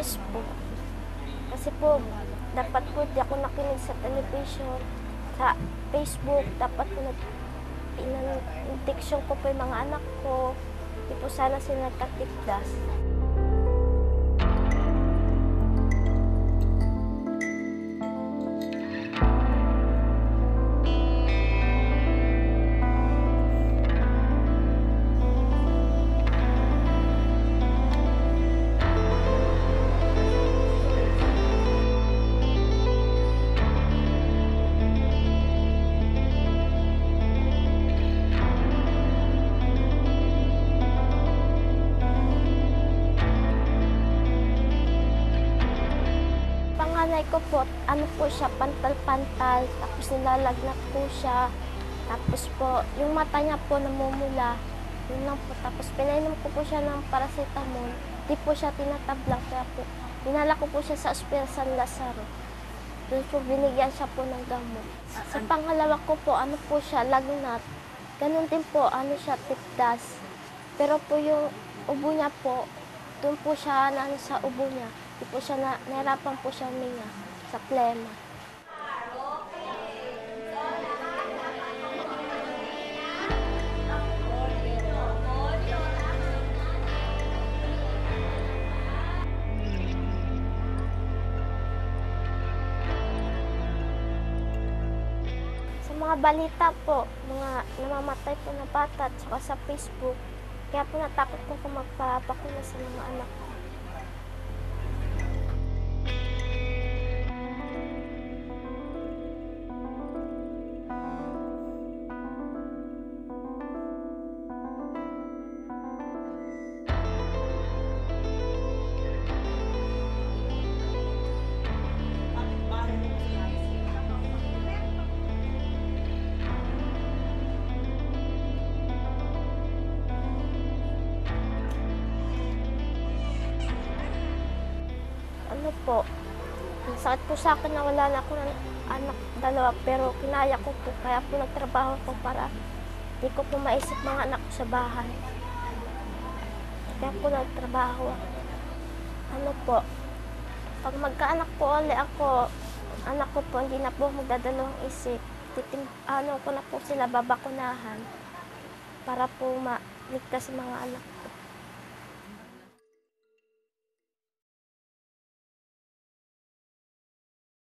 miss po. Kasi po, dapat po di ako nakinig sa television, sa Facebook, dapat po nag pinantiksyon ko po yung mga anak ko. Hindi po sana sila nagkatikdas. Panganay ko po, ano po siya, pantal-pantal, tapos nilalagnat po siya. Tapos po, yung mata niya po namumula. Yun lang po. Tapos pinainom ko po siya ng paracetamol. Di po siya tinatablang. Kaya po, dinala ko po siya sa Ospital San Lazaro. Doon po binigyan siya po ng gamot. Sa pangalawa ko po, ano po siya, lagnat. Ganun din po, ano siya, tipdas. Pero po yung ubo niya po, doon po siya na sa ubo niya. Di po siya na, nahirapan po siya huminga sa plema. Sa mga balita po, mga namamatay po na bata at sa Facebook, kaya po natakot po ko magpapakuna sa mga anak ko. Po, sakit po sa akin na wala na ako ng anak dalawa pero kinaya ko po kaya po nagtrabaho ko para di ko po maisip mga anak ko sa bahay. Kaya po nagtrabaho. Ano po, pag magkaanak po ulit ako, anak ko po hindi na po magdadalawang isip. Titim, ano ko na po sila babakunahan para po maligtas mga anak ko.